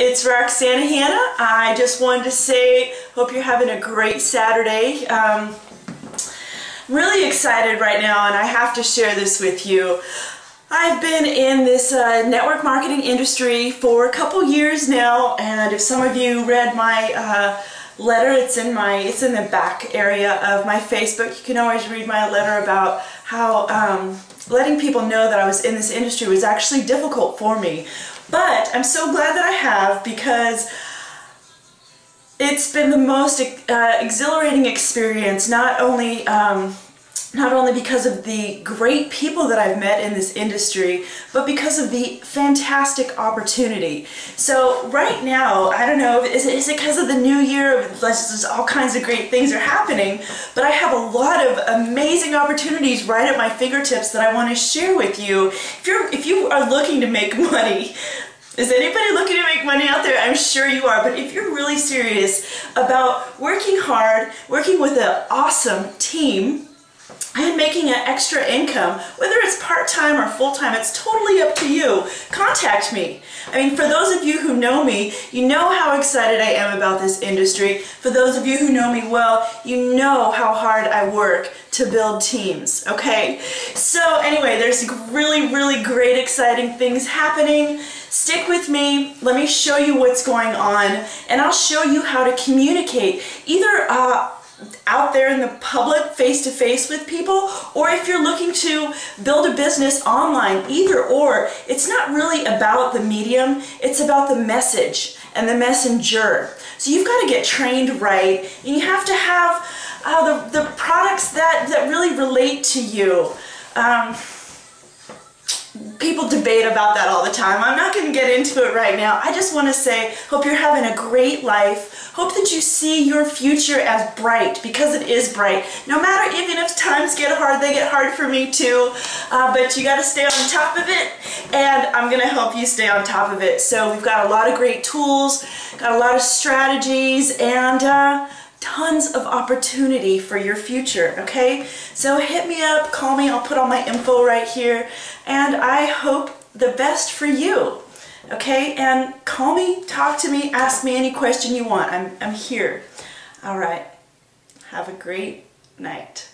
it's Roxana Hannah. I just wanted to say, hope you're having a great Saturday. Um, really excited right now and I have to share this with you. I've been in this uh, network marketing industry for a couple years now and if some of you read my uh, letter, it's in my it's in the back area of my Facebook. You can always read my letter about how um, letting people know that I was in this industry was actually difficult for me. But I'm so glad that I have because it's been the most uh, exhilarating experience, not only um, not only because of the great people that I've met in this industry, but because of the fantastic opportunity. So right now, I don't know, is it, is it because of the new year, all kinds of great things are happening, but I have a lot of amazing opportunities right at my fingertips that I want to share with you. If, you're, if you are looking to make money, is anybody looking to make money out there? I'm sure you are, but if you're really serious about working hard, working with an awesome team, and making an extra income, whether it's part-time or full-time, it's totally up to you. Contact me. I mean, for those of you who know me, you know how excited I am about this industry. For those of you who know me well, you know how hard I work to build teams, okay? So anyway, there's really, really great, exciting things happening. Stick with me. Let me show you what's going on, and I'll show you how to communicate either uh, out there in the public face-to-face with people or if you're looking to build a business online either or it's not really about the medium it's about the message and the messenger. So you've got to get trained right and you have to have uh, the, the products that that really relate to you. Um, people debate about that all the time. I'm not going to get into it right now. I just want to say, hope you're having a great life. Hope that you see your future as bright, because it is bright. No matter even if times get hard, they get hard for me too, uh, but you got to stay on top of it, and I'm going to help you stay on top of it. So we've got a lot of great tools, got a lot of strategies, and uh, tons of opportunity for your future, okay? So hit me up, call me, I'll put all my info right here, and I hope the best for you, okay? And call me, talk to me, ask me any question you want. I'm, I'm here. All right. Have a great night.